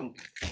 important.